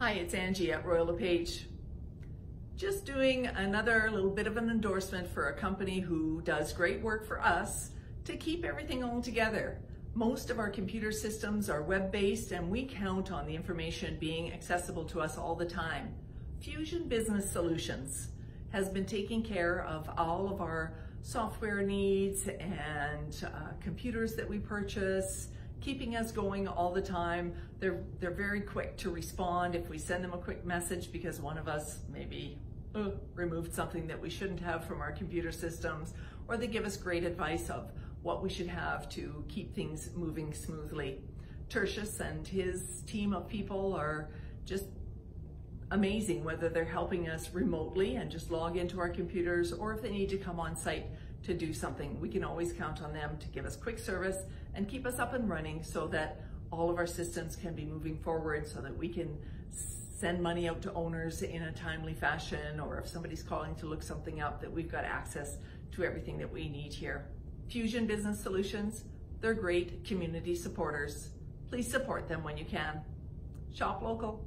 Hi, it's Angie at Royal LePage. Just doing another little bit of an endorsement for a company who does great work for us to keep everything all together. Most of our computer systems are web-based and we count on the information being accessible to us all the time. Fusion Business Solutions has been taking care of all of our software needs and uh, computers that we purchase, keeping us going all the time. They're, they're very quick to respond if we send them a quick message because one of us maybe uh, removed something that we shouldn't have from our computer systems, or they give us great advice of what we should have to keep things moving smoothly. Tertius and his team of people are just amazing, whether they're helping us remotely and just log into our computers or if they need to come on site to do something. We can always count on them to give us quick service and keep us up and running so that all of our systems can be moving forward so that we can send money out to owners in a timely fashion or if somebody's calling to look something up that we've got access to everything that we need here. Fusion Business Solutions, they're great community supporters. Please support them when you can. Shop local.